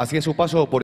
Así es su paso por